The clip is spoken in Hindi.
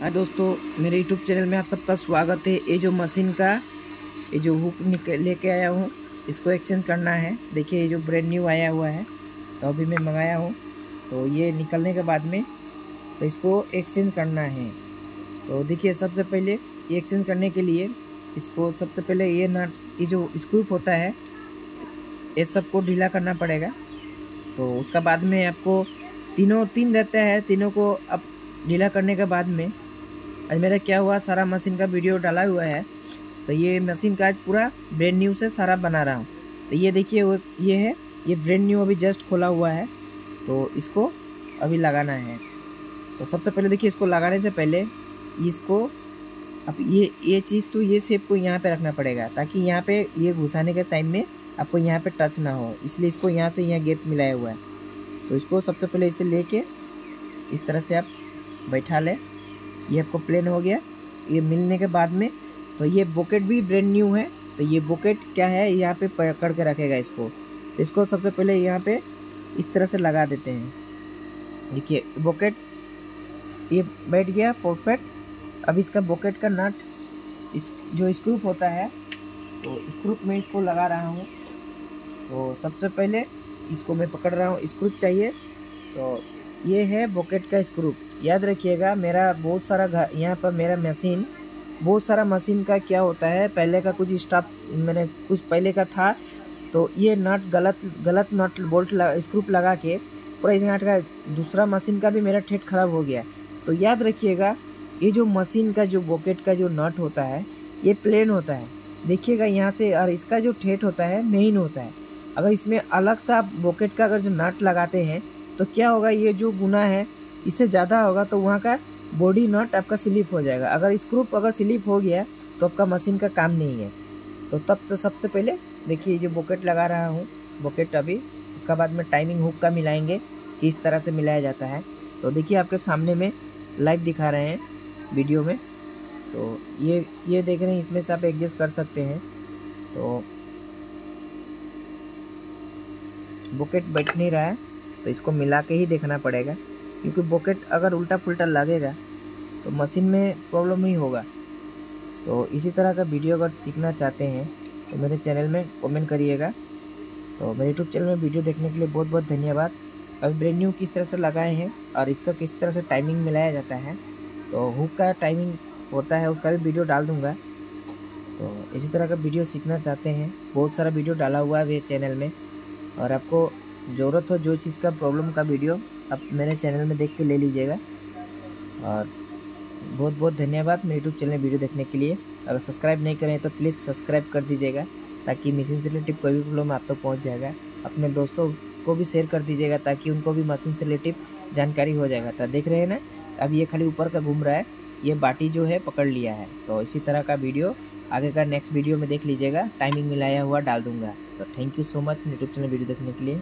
हाँ दोस्तों, मेरे यूट्यूब चैनल में आप सबका स्वागत है। ये जो मशीन का, ये जो हुक लेके आया हूँ, इसको एक्सचेंज करना है। देखिए, ये जो ब्रांड न्यू आया हुआ है तो अभी मैं मंगाया हूँ। तो ये निकलने के बाद में तो इसको एक्सचेंज करना है। तो देखिए, सबसे पहले ये एक्सचेंज करने के लिए, इसको सबसे पहले ये नट ये जो स्क्रूप होता है, ये सबको ढीला करना पड़ेगा। तो उसका बाद में आपको तीनों, तीन रहता है, तीनों को अब ढीला करने के बाद में आज मेरा क्या हुआ, सारा मशीन का वीडियो डाला हुआ है। तो ये मशीन का आज पूरा ब्रेड न्यू से सारा बना रहा हूँ। तो ये देखिए, वो ये है, ये ब्रेड न्यू अभी जस्ट खोला हुआ है। तो इसको अभी लगाना है। तो सबसे पहले देखिए, इसको लगाने से पहले इसको अब ये ये चीज़ तो ये सेप को यहाँ पे रखना पड़ेगा, ताकि यहाँ पे ये घुसाने के टाइम में आपको यहाँ पे टच ना हो। इसलिए इसको यहाँ से यहाँ गेप मिलाया हुआ है। तो इसको सबसे पहले इसे लेके इस तरह से आप बैठा लें। ये आपको प्लेन हो गया। ये मिलने के बाद में तो ये बॉकेट भी ब्रेंड न्यू है। तो ये बॉकेट क्या है? यहाँ पे पकड़ के रखेगा इसको। तो इसको सबसे पहले यहाँ पे इस तरह से लगा देते हैं। देखिए बॉकेट ये बैठ गया परफेक्ट अब इसका बॉकेट का नट इस जो स्क्रूप होता है तो स्क्रूप में इसको लगा रहा हूँ। तो सबसे पहले इसको मैं पकड़ रहा हूँ। स्क्रूप चाहिए तो ये है बॉकेट का स्क्रूप याद रखिएगा, मेरा बहुत सारा घर यहाँ पर मेरा मशीन बहुत सारा मशीन का क्या होता है, पहले का कुछ स्टाफ मैंने, कुछ पहले का था तो ये नट गलत गलत नट बोल्ट स्क्रूप लगा के, पूरा इस नट का दूसरा मशीन का भी मेरा ठेठ खराब हो गया। तो याद रखिएगा, ये जो मशीन का, जो बॉकेट का जो नट होता है, ये प्लेन होता है। देखिएगा यहाँ से, और इसका जो ठेठ होता है मेन होता है। अगर इसमें अलग सा बॉकेट का अगर जो नट लगाते हैं तो क्या होगा, ये जो गुना है, इससे ज़्यादा होगा तो वहाँ का बॉडी नट आपका स्लिप हो जाएगा। अगर स्क्रूप अगर स्लिप हो गया तो आपका मशीन का काम नहीं है। तो तब तो सबसे पहले, देखिए जो बॉकेट लगा रहा हूँ बॉकेट अभी, उसका बाद में टाइमिंग हुक का मिलाएँगे कि इस तरह से मिलाया जाता है। तो देखिए, आपके सामने में लाइव दिखा रहे हैं वीडियो में। तो ये ये देख रहे हैं, इसमें से आप एडजस्ट कर सकते हैं। तो बुकेट बैठ नहीं रहा है। तो इसको मिला के ही देखना पड़ेगा, क्योंकि बॉकेट अगर उल्टा पुल्टा लगेगा तो मशीन में प्रॉब्लम ही होगा। तो इसी तरह का वीडियो अगर सीखना चाहते हैं तो मेरे चैनल में कमेंट करिएगा। तो मेरे यूट्यूब चैनल में वीडियो देखने के लिए बहुत बहुत धन्यवाद। अभी ब्रेन न्यू किस तरह से लगाए हैं और इसका किस तरह से टाइमिंग मिलाया जाता है तो हुक का टाइमिंग होता है उसका भी वीडियो डाल दूँगा। तो इसी तरह का वीडियो सीखना चाहते हैं, बहुत सारा वीडियो डाला हुआ है चैनल में। और आपको ज़रूरत हो जो चीज़ का प्रॉब्लम का वीडियो, आप मेरे चैनल में देख के ले लीजिएगा। और बहुत बहुत धन्यवाद मेरे यूट्यूब चैनल वीडियो देखने के लिए। अगर सब्सक्राइब नहीं करें तो प्लीज़ सब्सक्राइब कर दीजिएगा, ताकि मशीन से रिलेटिव कोई भी प्रॉब्लम आप तक तो पहुँच जाएगा। अपने दोस्तों को भी शेयर कर दीजिएगा, ताकि उनको भी मशीन से रिलेटिव जानकारी हो जाएगा। तो देख रहे हैं ना, अब ये खाली ऊपर का घूम रहा है, ये बाटी जो है पकड़ लिया है। तो इसी तरह का वीडियो, आगे का नेक्स्ट वीडियो में देख लीजिएगा टाइमिंग मिलाया हुआ डाल दूँगा। तो thank you so much YouTube channel video देखने के लिए।